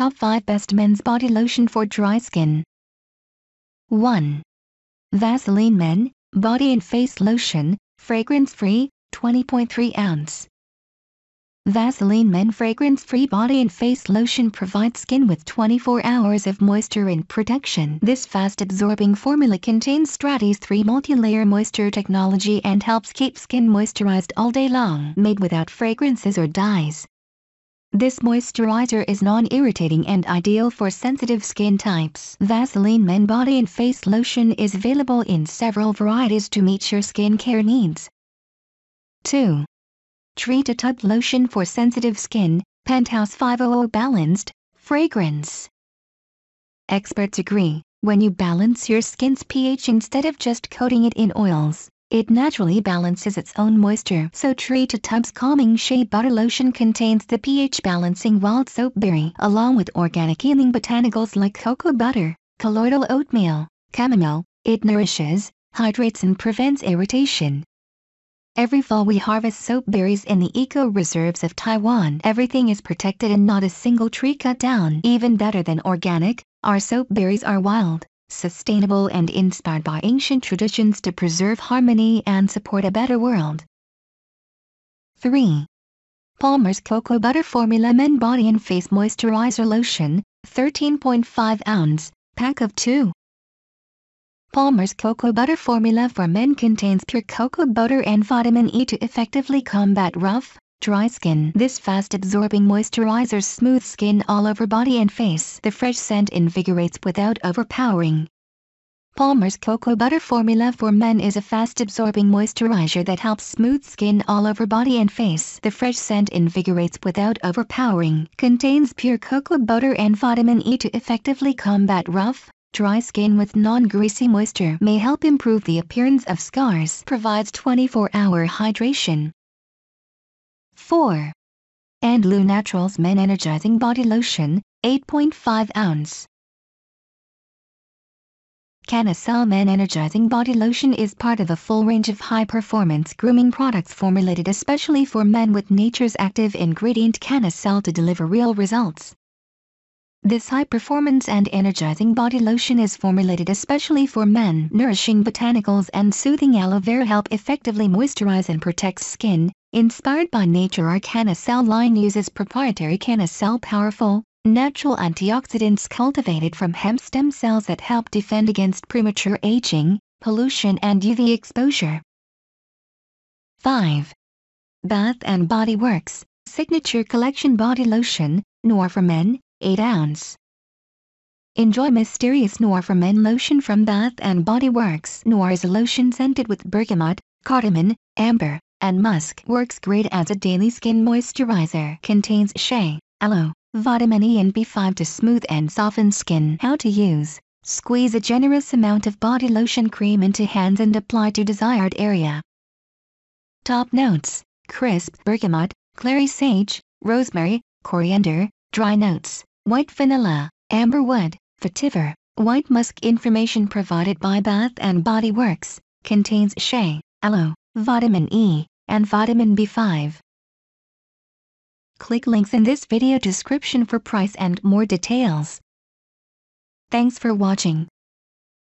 Top 5 Best Men's Body Lotion for Dry Skin 1. Vaseline Men, Body and Face Lotion, Fragrance-Free, 20.3 ounce. Vaseline Men Fragrance-Free Body and Face Lotion provides skin with 24 hours of moisture and protection. This fast-absorbing formula contains Stratys 3 multi-layer moisture technology and helps keep skin moisturized all day long. Made without fragrances or dyes. This moisturizer is non-irritating and ideal for sensitive skin types. Vaseline Men Body and Face Lotion is available in several varieties to meet your skincare needs. 2. Tree To Tub Lotion for Sensitive Skin, Penthouse 500 Balanced, Fragrance. Experts agree, when you balance your skin's pH instead of just coating it in oils, it naturally balances its own moisture. So Tree To Tub's Calming Shea Butter Lotion contains the pH balancing wild soapberry along with organic healing botanicals like cocoa butter, colloidal oatmeal, chamomile. It nourishes, hydrates and prevents irritation. Every fall we harvest soap berries in the eco-reserves of Taiwan. Everything is protected and not a single tree cut down. Even better than organic, our soap berries are wild sustainable and inspired by ancient traditions to preserve harmony and support a better world. 3. Palmer's Cocoa Butter Formula Men Body and Face Moisturizer Lotion, 13.5 ounce, pack of 2. Palmer's Cocoa Butter Formula for Men contains pure cocoa butter and vitamin E to effectively combat rough, dry skin. This fast-absorbing moisturizer smooths skin all over body and face. The fresh scent invigorates without overpowering. Palmer's Cocoa Butter Formula for Men is a fast-absorbing moisturizer that helps smooth skin all over body and face. The fresh scent invigorates without overpowering. Contains pure cocoa butter and vitamin E to effectively combat rough, dry skin with non-greasy moisture. May help improve the appearance of scars. Provides 24-hour hydration. 4. Andalou Naturals Men Energizing Body Lotion, 8.5 ounce. CannaCell Men Energizing Body Lotion is part of a full range of high-performance grooming products formulated especially for men with nature's active ingredient CannaCell to deliver real results. This high-performance and energizing body lotion is formulated especially for men. Nourishing botanicals and soothing aloe vera help effectively moisturize and protect skin. Inspired by nature our CannaCell line uses proprietary CannaCell powerful, natural antioxidants cultivated from hemp stem cells that help defend against premature aging, pollution and UV exposure. 5. Bath and Body Works Signature Collection Body Lotion, Noir for Men, 8 ounce. Enjoy Mysterious Noir for Men lotion from Bath and Body Works. Noir is a lotion scented with bergamot, cardamom, amber, and musk. Works great as a daily skin moisturizer. Contains shea, aloe, vitamin E and B5 to smooth and soften skin. How to use. Squeeze a generous amount of body lotion cream into hands and apply to desired area. Top notes. Crisp bergamot, clary sage, rosemary, coriander, dry notes, white vanilla, amber wood, vetiver, white musk information provided by Bath and Body Works, contains shea, aloe, vitamin E, and vitamin B5. Click links in this video description for price and more details. Thanks for watching.